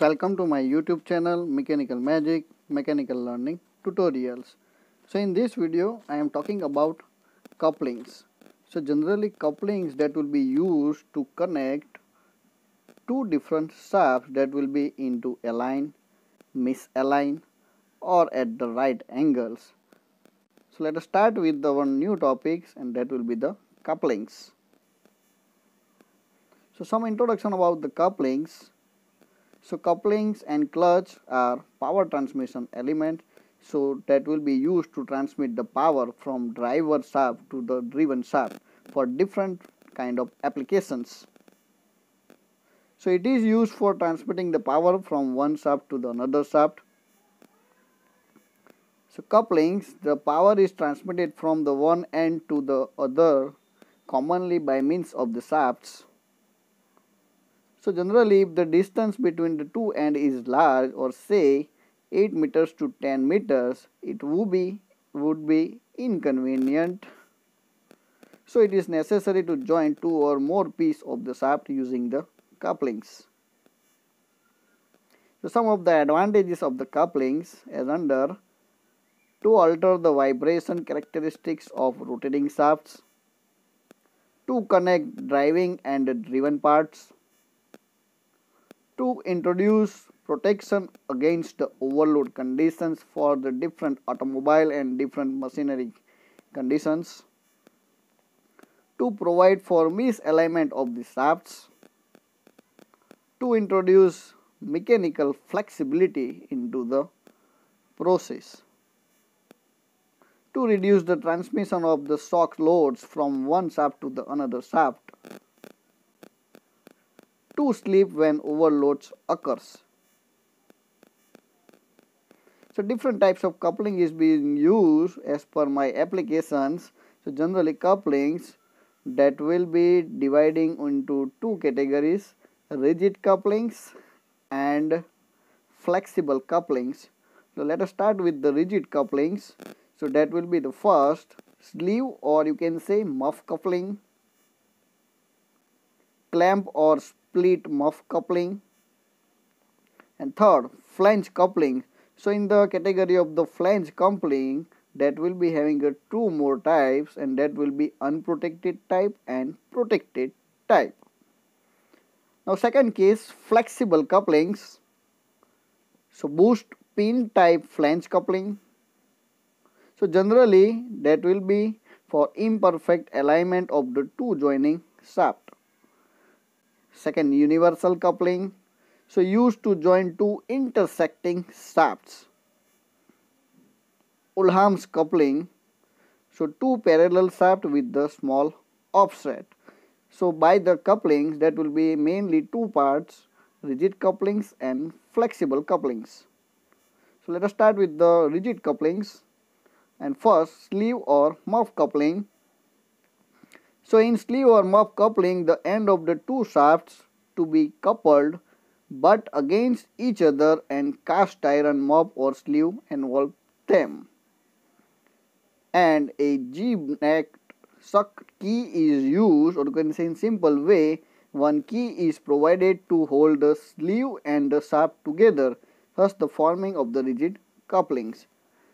Welcome to my YouTube channel Mechanical Magic Mechanical Learning Tutorials. So in this video I am talking about couplings. So generally couplings that will be used to connect two different shafts that will be into align, misalign or at the right angles. So let us start with the one new topics and that will be the couplings. So some introduction about the couplings. So couplings and clutch are power transmission element. So that will be used to transmit the power from driver shaft to the driven shaft for different kind of applications. So it is used for transmitting the power from one shaft to the another shaft. So couplings, the power is transmitted from the one end to the other commonly by means of the shafts. So generally if the distance between the two ends is large or say 8 meters to 10 meters it would be would be inconvenient. So it is necessary to join two or more pieces of the shaft using the couplings. So some of the advantages of the couplings as under to alter the vibration characteristics of rotating shafts, to connect driving and driven parts, to introduce protection against the overload conditions for the different automobile and different machinery conditions to provide for misalignment of the shafts to introduce mechanical flexibility into the process to reduce the transmission of the shock loads from one shaft to the another shaft to sleep when overloads occurs. So different types of coupling is being used as per my applications. So generally couplings that will be dividing into two categories rigid couplings and flexible couplings. So let us start with the rigid couplings. So that will be the first sleeve or you can say muff coupling, clamp or split muff coupling. And third flange coupling. So in the category of the flange coupling that will be having a two more types and that will be unprotected type and protected type. Now second case flexible couplings. So bush pin type flange coupling. So generally that will be for imperfect alignment of the two joining shaft Second, universal coupling. So used to join two intersecting shafts. Oldham's coupling. So two parallel shafts with the small offset. So by the couplings that will be mainly two parts rigid couplings and flexible couplings. So let us start with the rigid couplings and first sleeve or muff coupling so in sleeve or muff coupling, the end of the two shafts to be coupled butt against each other and cast iron muff or sleeve involve them. And a gib-head sunk key is used or you can say in simple way one key is provided to hold the sleeve and the shaft together thus the forming of the rigid couplings.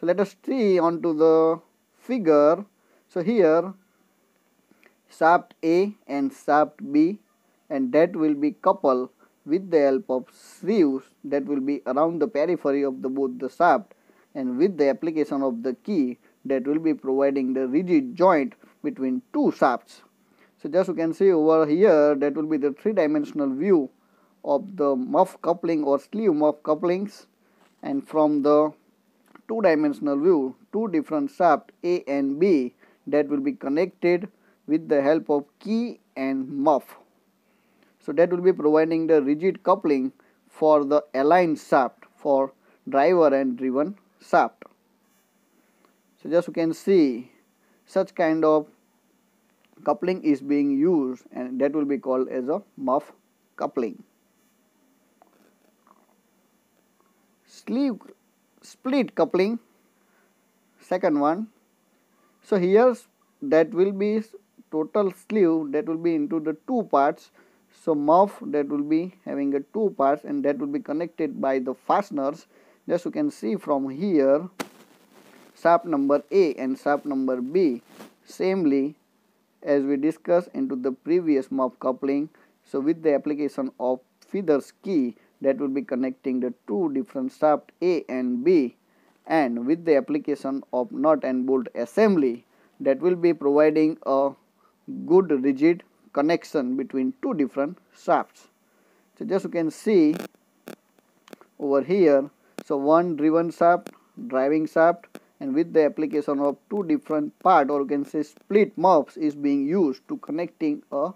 So let us see onto the figure. So here shaft A and shaft B and that will be coupled with the help of sleeves that will be around the periphery of the both the shaft and with the application of the key that will be providing the rigid joint between two shafts. So just you can see over here that will be the three dimensional view of the muff coupling or sleeve muff couplings and from the two dimensional view two different shaft A and B that will be connected with the help of key and muff. So that will be providing the rigid coupling for the aligned shaft for driver and driven shaft. So just you can see such kind of coupling is being used and that will be called as a muff coupling. Sleeve split coupling second one. So here that will be total sleeve that will be into the two parts. So muff that will be having a two parts and that will be connected by the fasteners. Just you can see from here shaft number A and shaft number B samely as we discussed into the previous muff coupling. So with the application of feather's key that will be connecting the two different shaft A and B. And with the application of nut and bolt assembly that will be providing a good rigid connection between two different shafts. So just you can see over here so one driven shaft driving shaft and with the application of two different part or you can say split muffs is being used to connecting a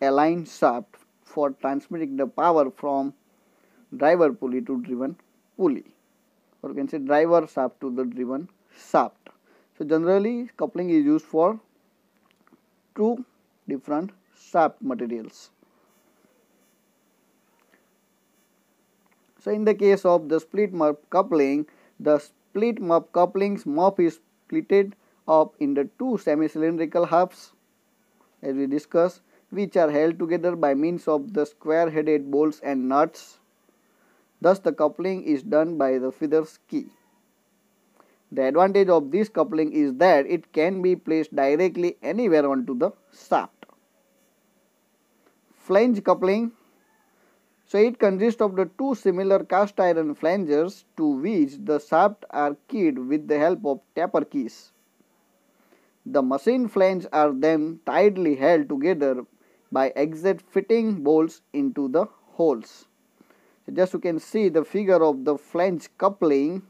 aligned shaft for transmitting the power from driver pulley to driven pulley or you can say driver shaft to the driven shaft. So generally coupling is used for two different shaft materials. So in the case of the split muff coupling, the split muff couplings muff is splitted up in the two semi-cylindrical halves as we discussed which are held together by means of the square-headed bolts and nuts. Thus the coupling is done by the feather's key. The advantage of this coupling is that it can be placed directly anywhere onto the shaft. Flange coupling so it consists of the two similar cast iron flanges to which the shafts are keyed with the help of taper keys. The machine flanges are then tightly held together by exact fitting bolts into the holes. So just you can see the figure of the flange coupling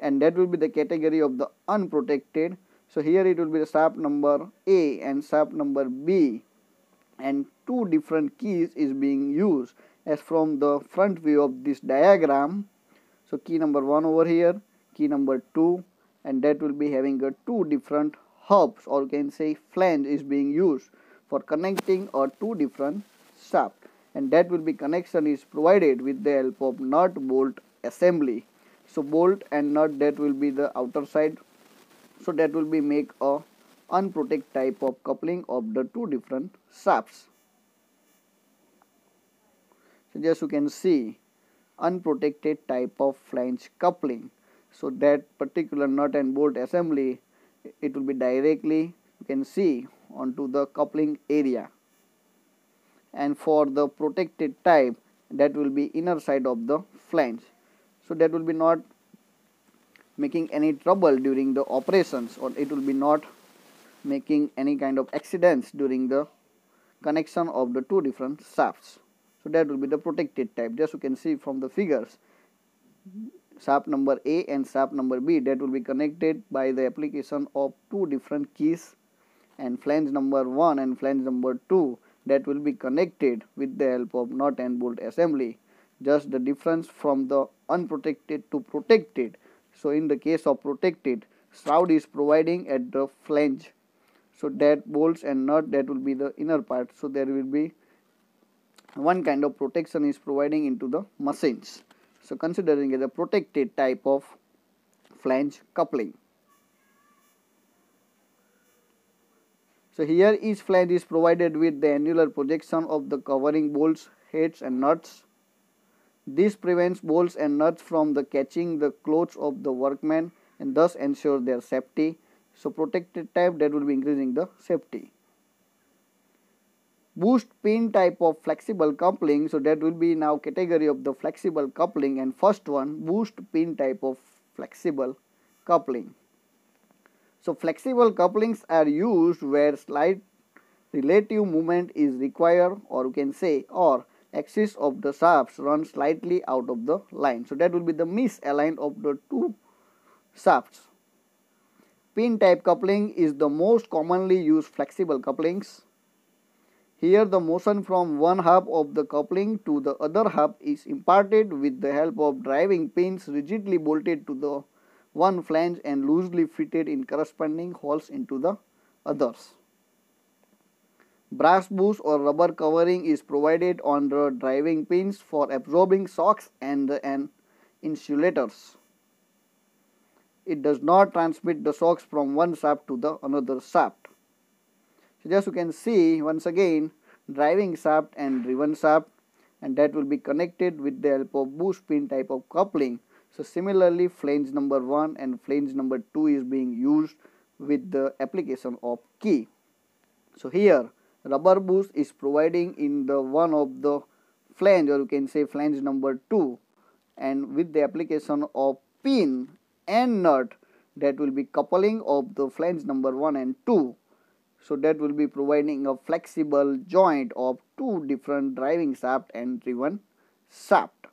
and that will be the category of the unprotected. So here it will be the shaft number A and shaft number B. And two different keys is being used as from the front view of this diagram. So key number 1 over here key number 2 and that will be having a two different hubs or can say flange is being used for connecting or two different shaft and that will be connection is provided with the help of nut bolt assembly so bolt and nut that will be the outer side. So that will be make a unprotected type of coupling of the two different shafts. So just you can see unprotected type of flange coupling. So that particular nut and bolt assembly it will be directly you can see onto the coupling area. And for the protected type that will be inner side of the flange so that will be not making any trouble during the operations or it will be not making any kind of accidents during the connection of the two different shafts. So that will be the protected type. Just you can see from the figures shaft number A and shaft number B that will be connected by the application of two different keys and flange number 1 and flange number 2 that will be connected with the help of nut and bolt assembly just the difference from the unprotected to protected. So in the case of protected shroud is providing at the flange. So that bolts and nut that will be the inner part. So there will be one kind of protection is providing into the machines. So considering a protected type of flange coupling. So here each flange is provided with the annular projection of the covering bolts heads and nuts this prevents bolts and nuts from the catching the clothes of the workman and thus ensure their safety. So protected type that will be increasing the safety. Bush pin type of flexible coupling. So that will be now category of the flexible coupling and first one bush pin type of flexible coupling. So flexible couplings are used where slight relative movement is required or you can say or axis of the shafts run slightly out of the line. So that will be the misaligned of the two shafts. Pin type coupling is the most commonly used flexible couplings. Here the motion from one half of the coupling to the other half is imparted with the help of driving pins rigidly bolted to the one flange and loosely fitted in corresponding holes into the others. Brass bush or rubber covering is provided on the driving pins for absorbing shocks and an insulators. It does not transmit the shocks from one shaft to the another shaft. So just you can see once again driving shaft and driven shaft and that will be connected with the help of bush pin type of coupling. So similarly flange number 1 and flange number 2 is being used with the application of key. So here rubber bush is providing in the one of the flange or you can say flange number 2 and with the application of pin and nut that will be coupling of the flange number 1 and 2 so that will be providing a flexible joint of two different driving shaft and driven shaft.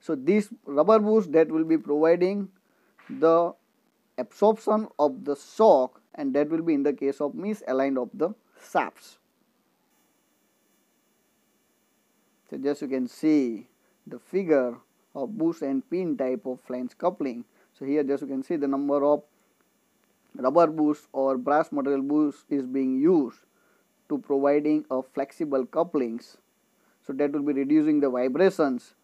So this rubber bush that will be providing the absorption of the shock and that will be in the case of misaligned of the shafts so just you can see the figure of bush and pin type of flange coupling so here just you can see the number of rubber bush or brass material bush is being used to providing a flexible couplings. So that will be reducing the vibrations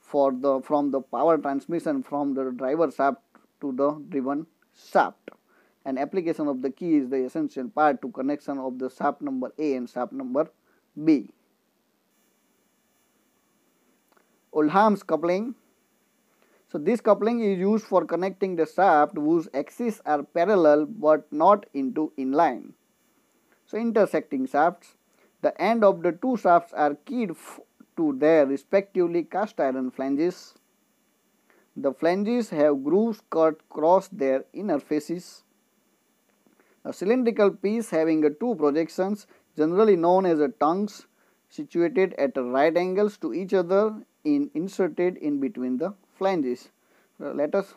for the from the power transmission from the driver shaft to the driven shaft. And application of the key is the essential part to connection of the shaft number A and shaft number B. Oldham's coupling so this coupling is used for connecting the shaft whose axes are parallel but not into inline. So intersecting shafts, the end of the two shafts are keyed to their respectively cast iron flanges. The flanges have grooves cut across their inner faces. A cylindrical piece having two projections, generally known as tongues, situated at right angles to each other in inserted in between the flanges. Uh, let us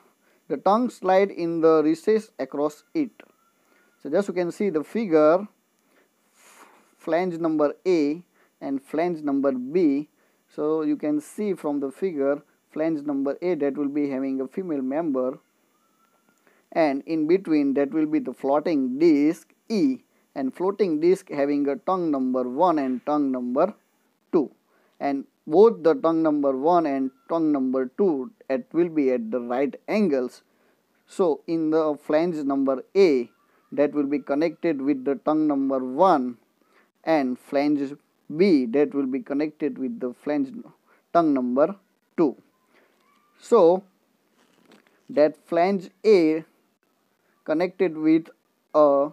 the tongue slide in the recess across it. So just you can see the figure flange number A and flange number B. So you can see from the figure flange number A that will be having a female member and in between that will be the floating disc E. And floating disc having a tongue number 1 and tongue number 2 and both the tongue number 1 and tongue number 2 it will be at the right angles. So in the flange number A that will be connected with the tongue number 1 and flange B that will be connected with the flange tongue number 2 so that flange A connected with a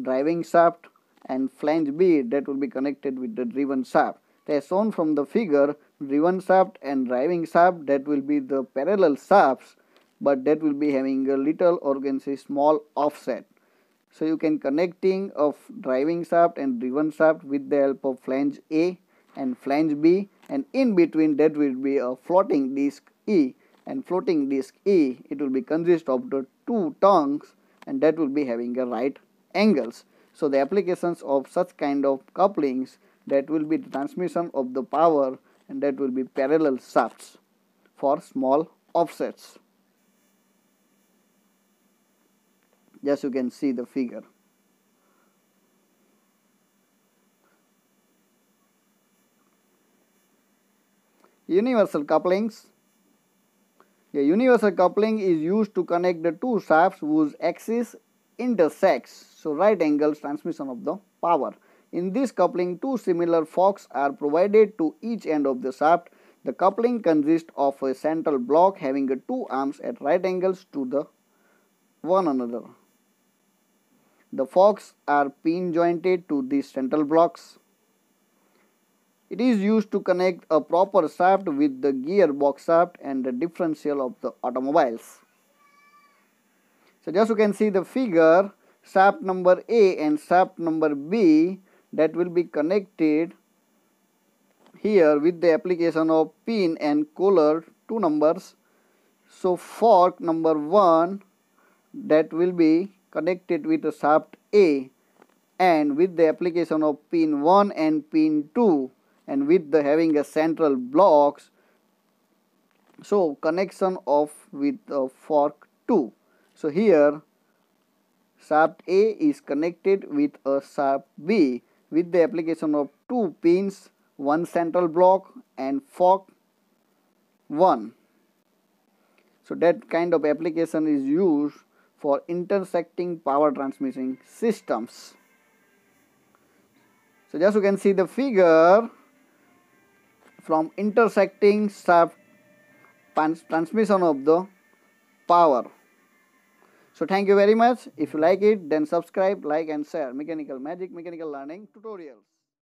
driving shaft and flange B that will be connected with the driven shaft. As shown from the figure driven shaft and driving shaft that will be the parallel shafts but that will be having a little or can say small offset. So you can connecting of driving shaft and driven shaft with the help of flange A and flange B and in between that will be a floating disc E. And floating disc E it will be consist of the two tongues and that will be having a right angles so the applications of such kind of couplings that will be the transmission of the power and that will be parallel shafts for small offsets. Just you can see the figure. Universal couplings. A universal coupling is used to connect the two shafts whose axis intersects. So right angles transmission of the power. In this coupling, two similar forks are provided to each end of the shaft. The coupling consists of a central block having two arms at right angles to the one another. The forks are pin jointed to these central blocks. It is used to connect a propeller shaft with the gearbox shaft and the differential of the automobiles. So just you can see the figure shaft number A and shaft number B that will be connected here with the application of pin and collar two numbers so fork number 1 that will be connected with the shaft A and with the application of pin 1 and pin 2 and with the having a central blocks so connection of with the fork 2 so here shaft A is connected with a shaft B with the application of two pins, one central block and fork 1. So that kind of application is used for intersecting power transmission systems. So just you can see the figure from intersecting shaft transmission of the power. So thank you very much. If you like it then subscribe, like and share Mechanical Magic Mechanical Learning tutorials.